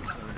Thank you.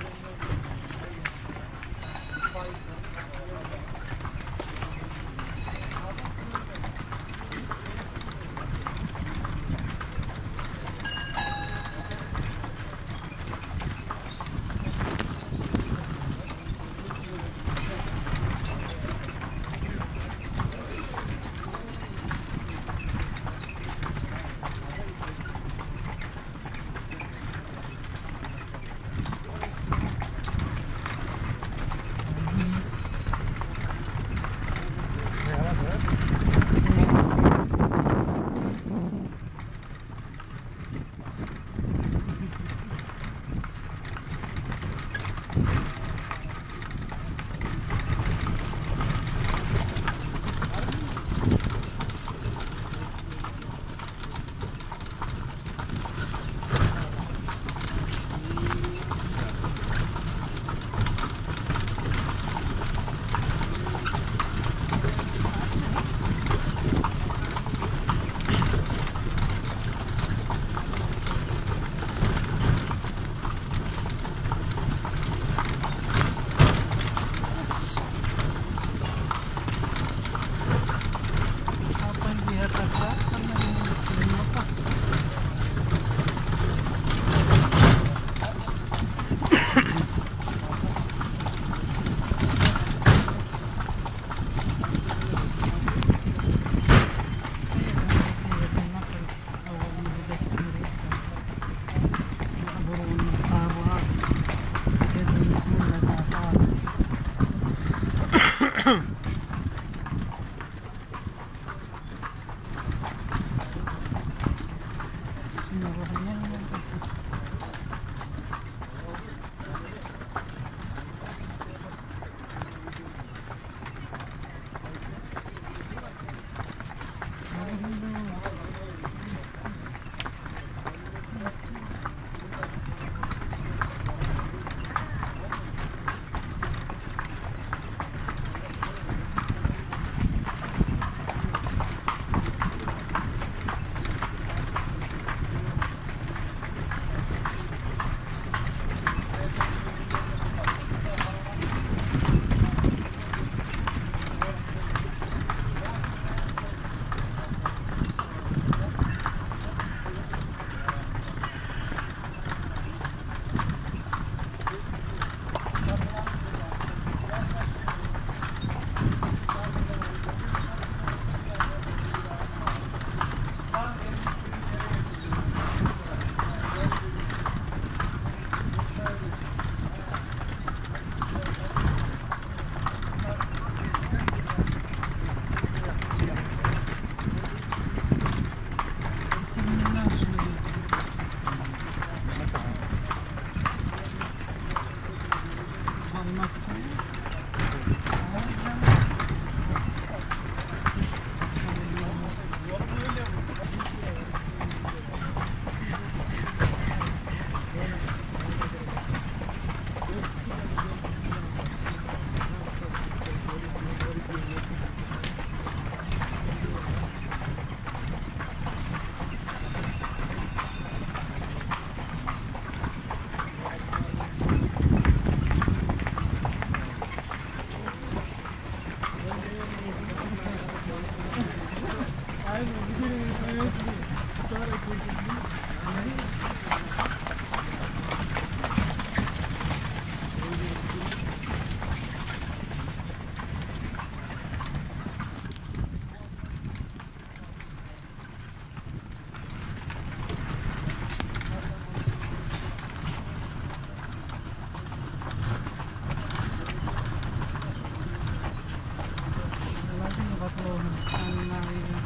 I'm not even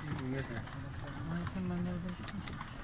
Şimdi ikan mana ada?